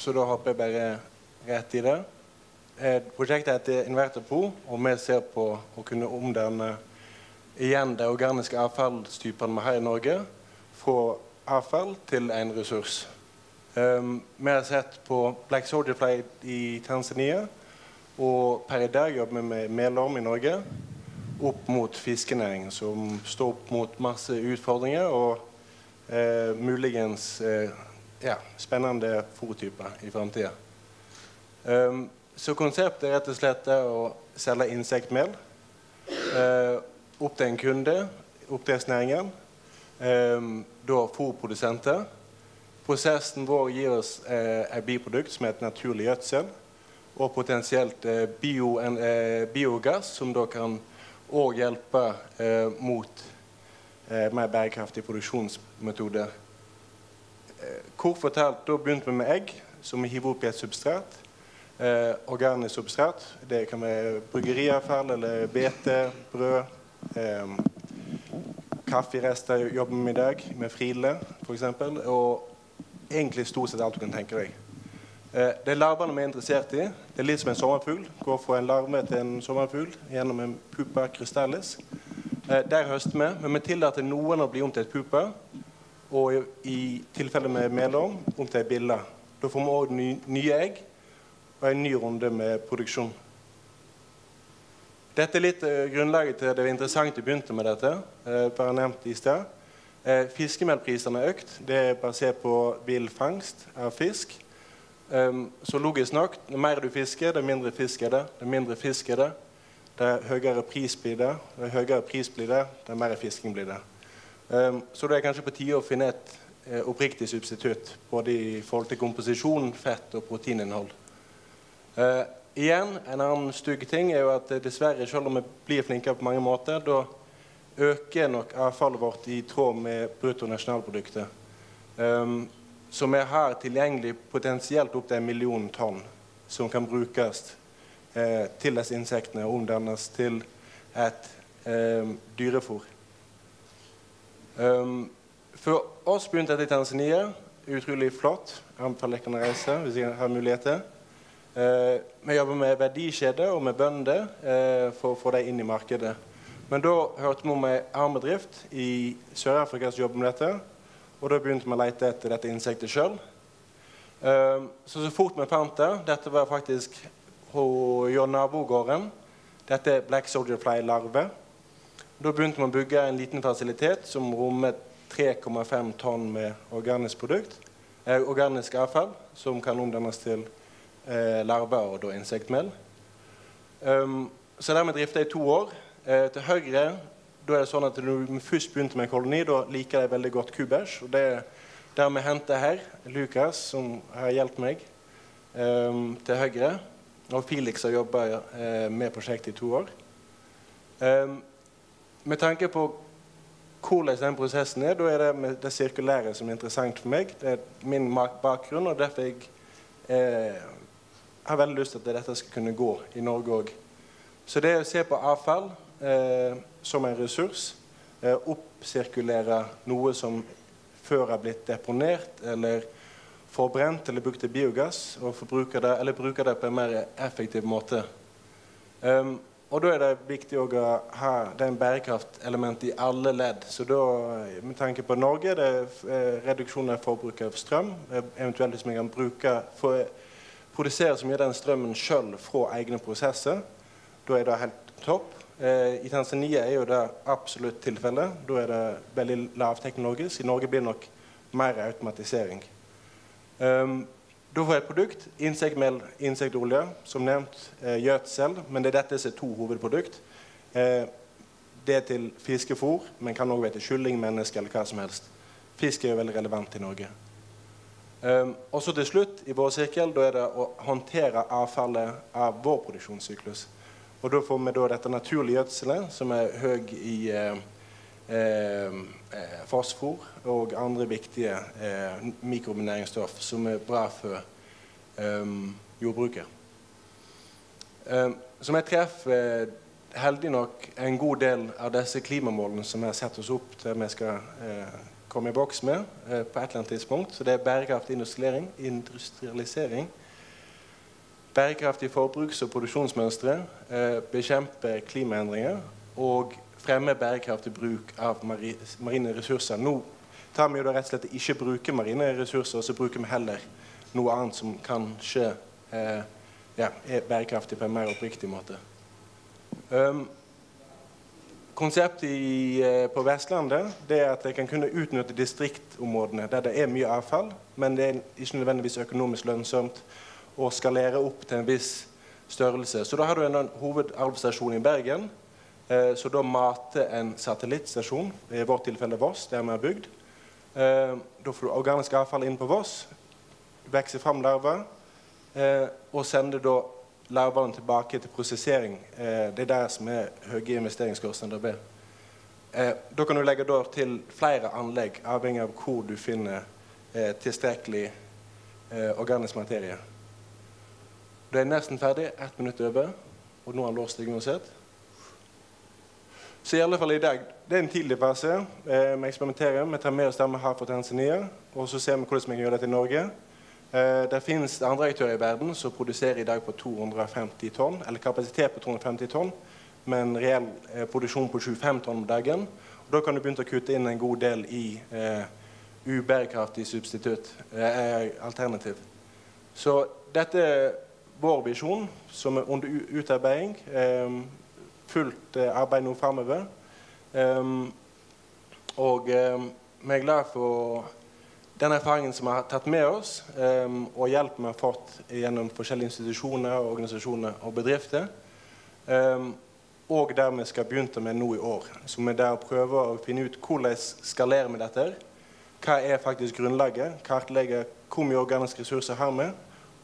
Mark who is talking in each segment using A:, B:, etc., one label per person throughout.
A: så da hopper jeg bare rett i det. Eh, prosjektet heter Inverter-Pro, og vi ser på å kunne omdanne igjen de organiske avfallstypene vi har i Norge, fra avfall til en ressurs. Um, vi har sett på Black Soldier Fly i Tanzania, og per i dag jobber vi med melorm i Norge opp mot fiskenæringen, som står opp mot masse utfordringer og eh, muligens eh, ja, spennende fòrtyper i framtida. Um, så konseptet er rett og slett å selge insektmel uh, opp til en kunde, oppdrettsnæringen, Um, da fòrprodusenter. Prosessen vår gir oss uh, et biprodukt som heter naturlig gjødsel, og potensielt uh, bio, biogass, som da kan òg hjelpe mot mer bærekraftige produksjonsmetode. Kort fortalt, Da begynte vi med egg, som vi hiver opp i et substrat. Eh, organisk substrat. Det kan være bryggeriavfall eller hvete, brød. Eh, Kafferester jobber vi med i dag, med frile f.eks. Og egentlig stort sett alt du kan tenke deg. Eh, det er larvene vi er interessert i. Det er litt som en sommerfugl. Går fra en larve til en sommerfugl gjennom en pupa crystallis. Eh, der høster vi, men vi tillater noen å bli om til et pupa. Og i, tilfelle med Melom om til ei bille. Da får vi òg ny, nye egg og en ny runde med produksjon. Dette er litt uh, grunnlaget til det var interessant vi begynte med dette. Uh, bare nevnt i sted. Uh, Fiskemelprisene er økt. Det er basert på vill fangst av fisk. Um, så logisk nok, jo mer du fisker, det mindre fisk er det. Det mindre fisk er det, det høyere pris blir det. Det høyere pris blir det, det mer fisking blir det. Um, så det er kanskje på tide å finne et uh, oppriktig substitutt både i forhold til komposisjon, fett og proteininnhold. Uh, igjen, En annen stygg ting er jo at dessverre, selv om vi blir flinkere på mange måter, da øker nok avfallet vårt i tråd med bruttonasjonalproduktet. Um, så vi har tilgjengelig potensielt opptil en million tonn som kan brukes eh, til disse insektene og omdannes til et eh, dyrefôr. Um, for oss begynte dette i Tanzania. Utrolig flott. Dere å reise hvis jeg har muligheter. Uh, vi jobber med verdikjeder og med bønder uh, for å få dem inn i markedet. Men da hørte vi om en armbedrift i Sør-Afrika som jobber med dette. Og da begynte vi å lete etter dette insektet sjøl. Eh, så så fort vi fant det Dette var faktisk hos nabogården. Dette er Black Soldier Fly-larve. Da begynte man å bygge en liten fasilitet som rommet 3,5 tonn med organisk produkt, eh, organisk avfall som kan omdannes til eh, larver og da insektmel. Um, så dermed drifta jeg i to år. Eh, til høyre da er det sånn at når vi først begynte med koloni, da liker jeg veldig godt kubæsj. Og det er der vi henter her Lukas, som har hjulpet meg, um, til høyre. Og Felix har jobba eh, med prosjektet i to år. Um, med tanke på hvordan den prosessen er, da er det det sirkulære som er interessant for meg. Det er min bakgrunn, og derfor jeg eh, har veldig lyst til at dette skal kunne gå i Norge òg. Så det å se på avfall eh, som en ressurs, eh, oppsirkulere noe som før har blitt deponert eller forbrent eller brukt til biogass, og bruke det, eller bruke det på en mer effektiv måte. Um, og da er det viktig å ha det er en bærekraftelement i alle ledd. Så da, med tanke på Norge, det er eh, reduksjon av forbruk av strøm. Eh, eventuelt hvis vi kan bruke for, produsere så mye av den strømmen sjøl fra egne prosesser. Da er det helt topp. Eh, I Tanzania er jo det absolutt tilfellet. Da er det veldig lavteknologisk. I Norge blir det nok mer automatisering. Um, da får jeg et produkt. Insektmel, insektolje, som nevnt. Eh, gjødsel. Men det er dette som er to hovedprodukt. Eh, det er til fiskefôr, men kan også være til kylling, menneske eller hva som helst. Fisk er jo veldig relevant i Norge. Um, og så til slutt i vår sirkel da er det å håndtere avfallet av vår produksjonssyklus. Og da får vi da dette naturlige gjødselet, som er høy i eh, fosfor og andre viktige eh, mikrobinæringsstoff som er bra for jordbruket. Som jeg treffer heldig nok en god del av disse klimamålene som vi har sett oss opp til vi skal komme i boks med eh, på et eller annet tidspunkt. Så det er bærekraftig industrialisering, bærekraftige forbruks- og produksjonsmønstre, eh, bekjempe klimaendringer og fremme bærekraftig bruk av mari marine ressurser. Nå tar vi jo da rett og slett ikke bruke marine ressurser, så bruker vi heller noe annet som kanskje eh, ja, er bærekraftig på en mer oppriktig måte. Um, konseptet i, eh, på Vestlandet det er at jeg kan kunne utnytte distriktområdene der det er mye avfall, men det er ikke nødvendigvis økonomisk lønnsomt å skalere opp til en viss størrelse. Så da har du en, hovedarvstasjon i Bergen, så da mater en satellittstasjon, i vårt tilfelle Voss, der vi er bygd. Eh, da får du organisk avfall inn på Voss, vokser fram larver, eh, og sender da larvene tilbake til prosessering. Eh, det er der som er høye investeringskostnader. Eh, da kan du legge til flere anlegg, avhengig av hvor du finner eh, tilstrekkelig eh, organisk materie. Det er nesten ferdig. Ett minutt over. Og nå har låst seg uansett. Så i alle fall i dag, Det er en tidlig fase. Eh, vi eksperimenterer. Vi tar med oss vi har fra Tanzania, og så ser vi hvordan vi kan gjøre dette i Norge. Eh, det finnes andre aktører i verden som produserer i dag på 250 tonn, eller kapasitet på 250 tonn, med en reell eh, produksjon på 25 tonn om dagen. Og da kan du begynne å kutte inn en god del i eh, ubærekraftig substitutt, eh, alternativ. Så dette er vår visjon, som er under utarbeiding. Fullt eh, arbeid nå framover. og vi er glad for den erfaringen som vi har tatt med oss, um, og hjelpen vi har fått gjennom forskjellige institusjoner, organisasjoner og bedrifter. Og der vi skal begynne med nå i år. Så vi der prøver å finne ut hvordan skalerer vi dette. Hva er faktisk grunnlaget? Kartlegge hvor mye organiske ressurser har vi.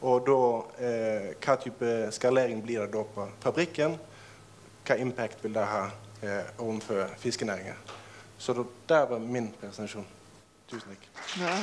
A: Og da, eh, hva type skalering blir det da på fabrikken? Hva impact vil det ha eh, overfor fiskenæringen? Så der var min presentasjon. Tusen takk. Ja.